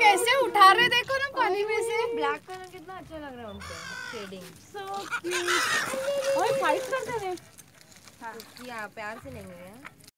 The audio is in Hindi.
कैसे उठा रहे देखो ना पानी में से। तो ब्लैक कलर कितना अच्छा लग रहा है उनपे शेडिंग सो क्यूट और फाइट करते हैं। हाँ। प्यार से लेंगे